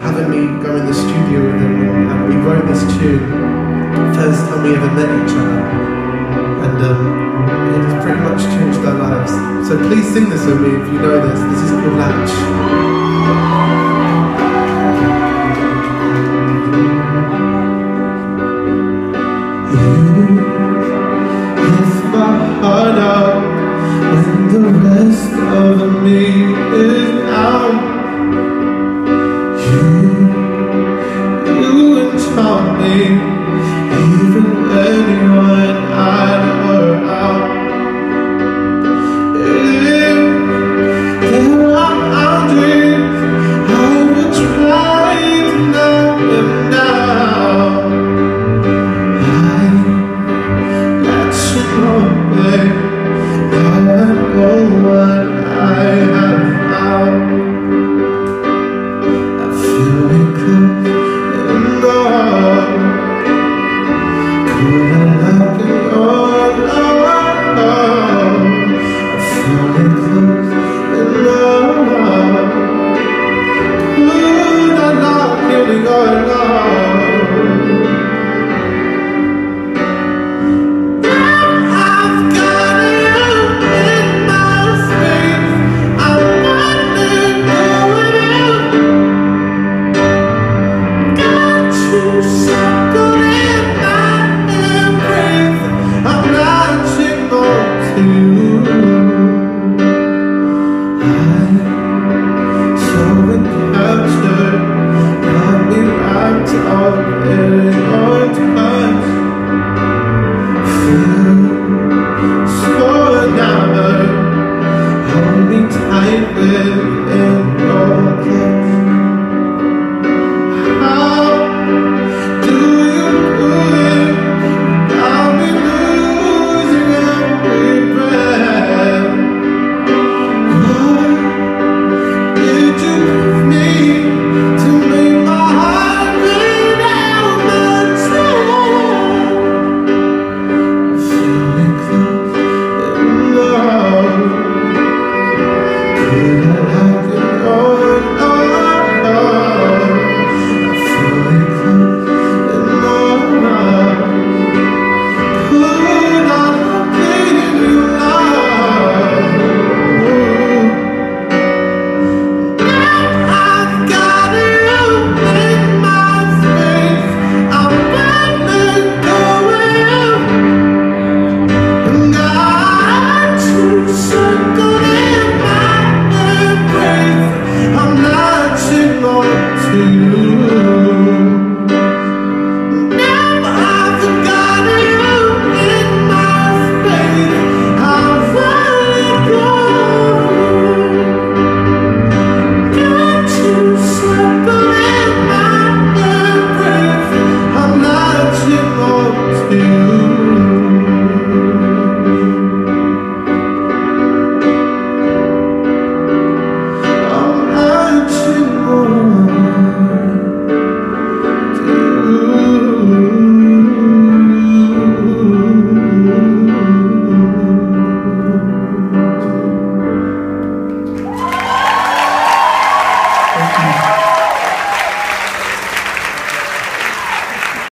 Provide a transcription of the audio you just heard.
having me go in the studio with him and we wrote this tune? First time we ever met each other. And um, it has pretty much changed our lives. So please sing this with me if you know this. This is called Latch Remember you.